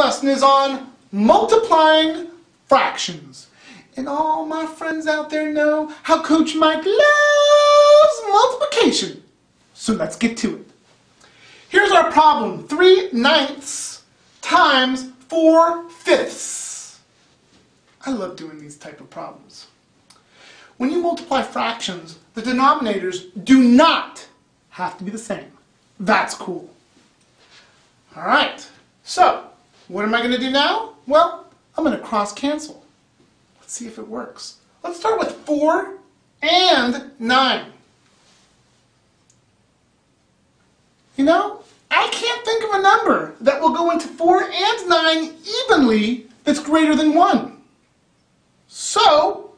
lesson is on multiplying fractions. And all my friends out there know how Coach Mike loves multiplication. So let's get to it. Here's our problem. 3 ninths times 4 fifths. I love doing these type of problems. When you multiply fractions, the denominators do not have to be the same. That's cool. All right, so what am I going to do now? Well, I'm going to cross cancel. Let's see if it works. Let's start with 4 and 9. You know, I can't think of a number that will go into 4 and 9 evenly that's greater than 1. So,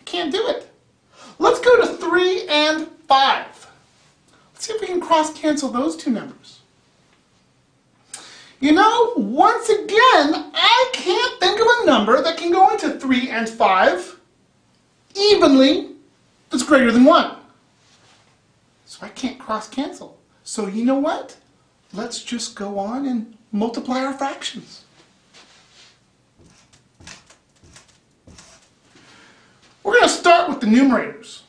I can't do it. Let's go to 3 and 5. Let's see if we can cross cancel those two numbers. You know, once again, I can't think of a number that can go into 3 and 5 evenly that's greater than 1. So I can't cross cancel. So you know what? Let's just go on and multiply our fractions. We're going to start with the numerators.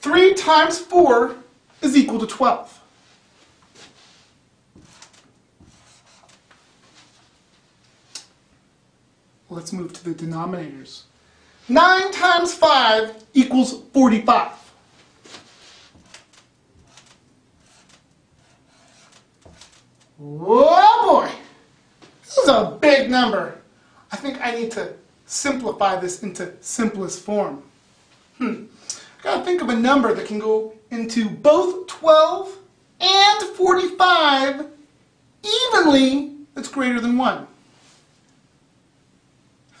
3 times 4 is equal to 12. Let's move to the denominators. 9 times 5 equals 45. Whoa boy! This is a big number. I think I need to simplify this into simplest form. Hmm. I gotta think of a number that can go into both 12 and 45 evenly that's greater than 1.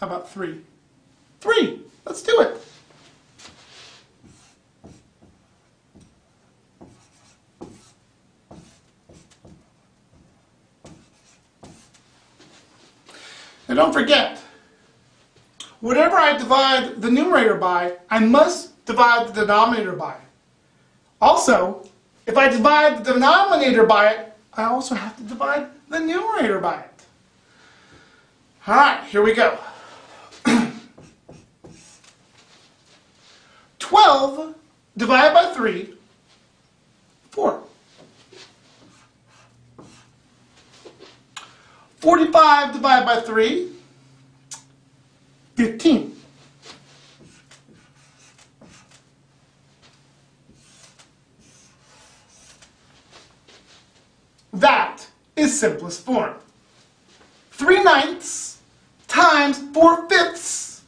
How about three? Three. Let's do it. Now don't forget, whatever I divide the numerator by, I must divide the denominator by. Also, if I divide the denominator by it, I also have to divide the numerator by it. All right, here we go. 12 divided by 3, 4. 45 divided by 3, 15. That is simplest form. 3 ninths times 4 fifths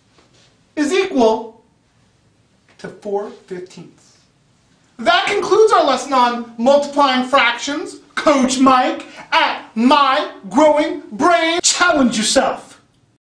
is equal 4 fifteenths. That concludes our lesson on multiplying fractions. Coach Mike at My Growing Brain. Challenge yourself.